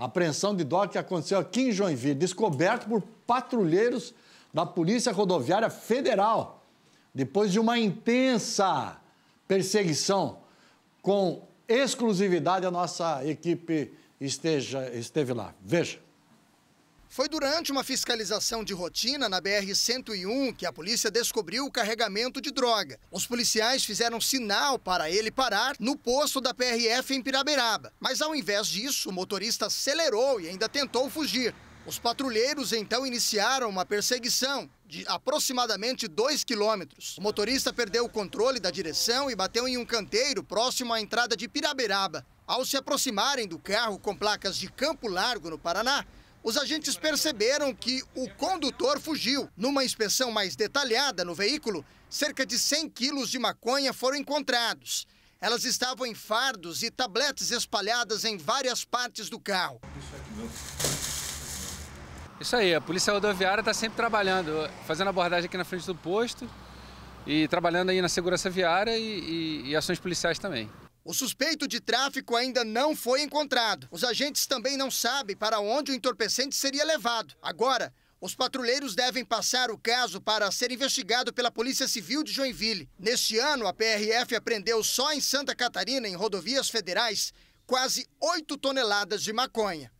A apreensão de droga que aconteceu aqui em Joinville, descoberto por patrulheiros da Polícia Rodoviária Federal, depois de uma intensa perseguição com exclusividade, a nossa equipe esteja, esteve lá. Veja. Foi durante uma fiscalização de rotina na BR-101 que a polícia descobriu o carregamento de droga. Os policiais fizeram sinal para ele parar no posto da PRF em Piraberaba. Mas ao invés disso, o motorista acelerou e ainda tentou fugir. Os patrulheiros então iniciaram uma perseguição de aproximadamente 2 quilômetros. O motorista perdeu o controle da direção e bateu em um canteiro próximo à entrada de Piraberaba. Ao se aproximarem do carro com placas de Campo Largo, no Paraná, os agentes perceberam que o condutor fugiu. Numa inspeção mais detalhada no veículo, cerca de 100 quilos de maconha foram encontrados. Elas estavam em fardos e tabletes espalhadas em várias partes do carro. Isso aí, a Polícia Rodoviária está sempre trabalhando, fazendo abordagem aqui na frente do posto e trabalhando aí na segurança viária e, e, e ações policiais também. O suspeito de tráfico ainda não foi encontrado. Os agentes também não sabem para onde o entorpecente seria levado. Agora, os patrulheiros devem passar o caso para ser investigado pela Polícia Civil de Joinville. Neste ano, a PRF apreendeu só em Santa Catarina, em rodovias federais, quase 8 toneladas de maconha.